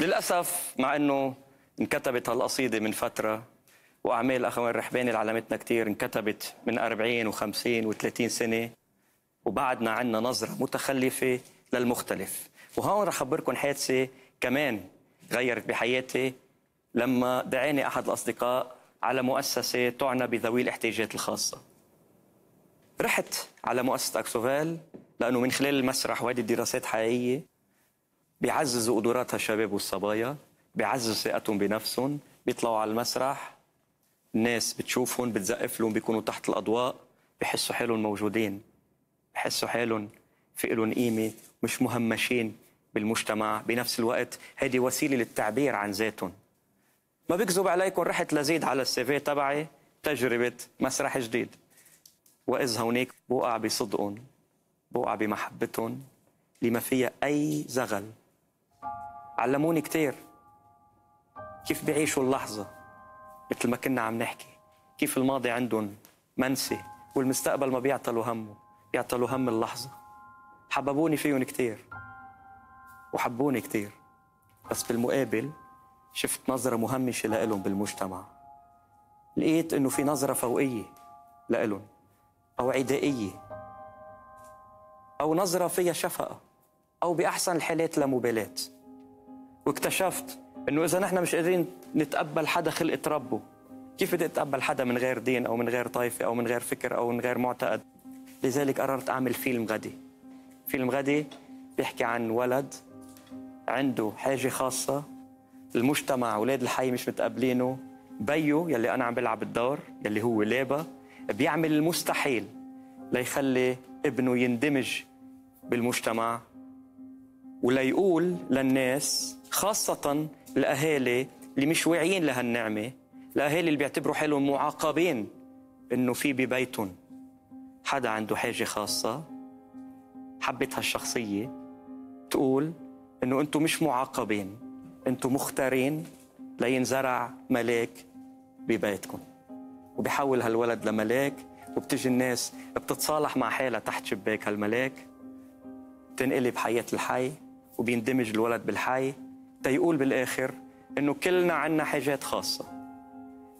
للأسف مع أنه انكتبت هالقصيدة من فترة وأعمال أخوان الرحباني اللي علمتنا كتير انكتبت من 40 و50 و30 سنة وبعدنا عنا نظرة متخلفة للمختلف. وهون رح أخبركم حادثة كمان غيرت بحياتي لما دعاني أحد الأصدقاء على مؤسسة تعنى بذوي الاحتياجات الخاصة. رحت على مؤسسة أكسوفال لأنه من خلال المسرح وهذه الدراسات حقيقية بيعززوا قدرات الشباب والصبايا بيعززوا ثقتهم بنفسهم بيطلعوا على المسرح الناس بتشوفهم بتزقف لهم بيكونوا تحت الأضواء بحسوا حالهم موجودين بحسوا حالهم في لهم قيمة مش مهمشين بالمجتمع. بنفس الوقت هذه وسيلة للتعبير عن ذاتهم. ما بكذب عليكم رحت لزيد على السيفي تبعي تجربة مسرح جديد. وإذ هونيك بوقع بصدقهم بوقع بمحبتهم لما فيها أي زغل علموني كتير. كيف بيعيشوا اللحظة مثل ما كنا عم نحكي. كيف الماضي عندهم منسي والمستقبل ما بيعطلوا همه بيعطلوا هم اللحظة. حببوني فيهم كتير وحبوني كتير. بس بالمقابل شفت نظرة مهمشة لإلهم بالمجتمع. لقيت إنه في نظرة فوقية لإلهم أو عدائية أو نظرة فيها شفقة أو بأحسن الحالات لا مبالاة واكتشفت إنه إذا نحن مش قادرين نتقبل حدا خلقة ربه. كيف بدي أتقبل حدا من غير دين أو من غير طائفة أو من غير فكر أو من غير معتقد؟ لذلك قررت أعمل فيلم غدي. فيلم غدي بيحكي عن ولد عنده حاجة خاصة. المجتمع أولاد الحي مش متقبلينه. بيو يلي أنا عم بلعب الدور يلي هو لابا بيعمل المستحيل ليخلي ابنه يندمج بالمجتمع وليقول للناس خاصة الأهالي اللي مش واعيين لهالنعمة الأهالي اللي بيعتبروا حالهم معاقبين إنه في ببيتهم. حدا عنده حاجة خاصة حبتها الشخصية تقول إنه أنتم مش معاقبين أنتم مختارين لينزرع ملاك ببيتكم. وبيحول هالولد لملاك وبتجي الناس بتتصالح مع حالها تحت شباك هالملاك تنقلب حياة الحي وبيندمج الولد بالحي. تيقول بالآخر إنه كلنا عنا حاجات خاصة.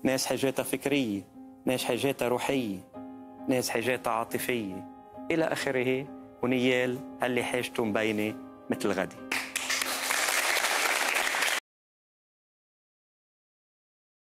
ناس حاجاتها فكرية ناس حاجاتها روحية ناس حاجاتها عاطفية. إلى آخره ونيال اللي حاجته مبينة مثل غدي